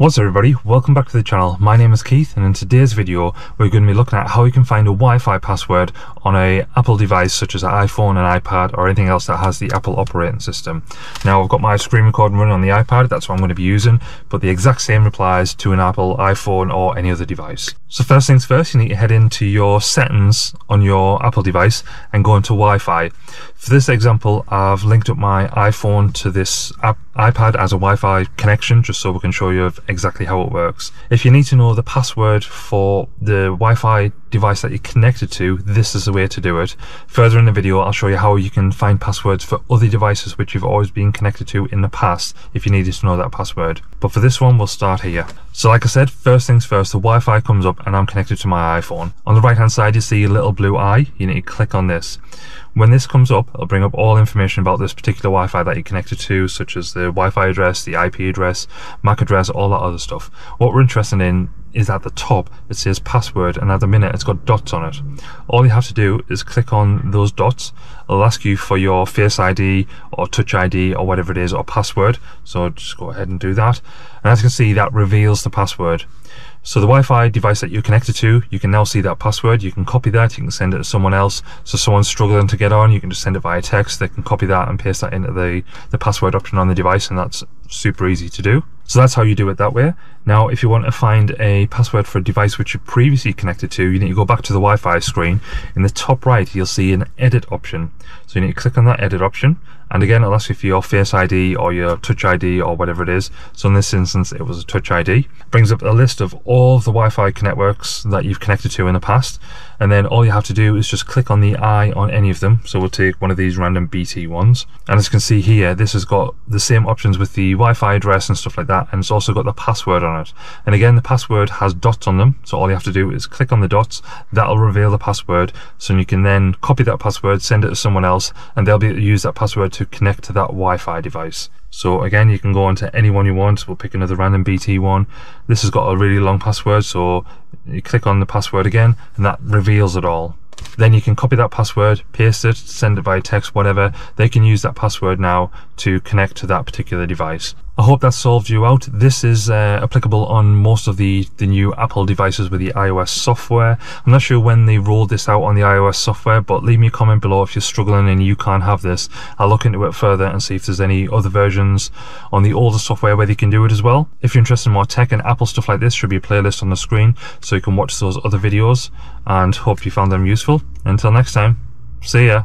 What's up everybody, welcome back to the channel. My name is Keith and in today's video we're going to be looking at how you can find a Wi-Fi password on a Apple device such as an iPhone, an iPad or anything else that has the Apple operating system. Now I've got my screen recording running on the iPad, that's what I'm going to be using, but the exact same applies to an Apple iPhone or any other device. So first things first, you need to head into your settings on your Apple device and go into Wi-Fi. For this example, I've linked up my iPhone to this iPad as a Wi-Fi connection, just so we can show you exactly how it works. If you need to know the password for the Wi-Fi device that you're connected to, this is the way to do it. Further in the video, I'll show you how you can find passwords for other devices which you've always been connected to in the past if you needed to know that password. But for this one, we'll start here. So like I said, first things first, the Wi-Fi comes up and I'm connected to my iPhone. On the right hand side, you see a little blue eye. You need to click on this. When this comes up, it'll bring up all information about this particular Wi-Fi that you're connected to, such as the Wi-Fi address, the IP address, MAC address, all that other stuff. What we're interested in is at the top, it says password, and at the minute it's got dots on it. All you have to do is click on those dots. It'll ask you for your Face ID or Touch ID or whatever it is, or password. So just go ahead and do that. And as you can see, that reveals the password. So the Wi-Fi device that you're connected to, you can now see that password. You can copy that, you can send it to someone else. So someone's struggling to get on, you can just send it via text. They can copy that and paste that into the, the password option on the device and that's super easy to do. So that's how you do it that way. Now, if you want to find a password for a device which you previously connected to, you need to go back to the Wi-Fi screen. In the top right, you'll see an edit option. So you need to click on that edit option. And again, it'll ask you for your Face ID or your Touch ID or whatever it is. So in this instance, it was a Touch ID. Brings up a list of all of the Wi-Fi networks that you've connected to in the past. And then all you have to do is just click on the eye on any of them. So we'll take one of these random BT ones. And as you can see here, this has got the same options with the Wi-Fi address and stuff like that. And it's also got the password on it. And again, the password has dots on them. So all you have to do is click on the dots. That'll reveal the password. So you can then copy that password, send it to someone else, and they'll be able to use that password to connect to that Wi-Fi device. So again, you can go on to any one you want. We'll pick another random BT one. This has got a really long password, so you click on the password again, and that reveals it all. Then you can copy that password, paste it, send it by text, whatever. They can use that password now to connect to that particular device. I hope that solved you out. This is uh, applicable on most of the, the new Apple devices with the iOS software. I'm not sure when they rolled this out on the iOS software, but leave me a comment below if you're struggling and you can't have this. I'll look into it further and see if there's any other versions on the older software where they can do it as well. If you're interested in more tech and Apple stuff like this, should be a playlist on the screen so you can watch those other videos and hope you found them useful. Until next time, see ya.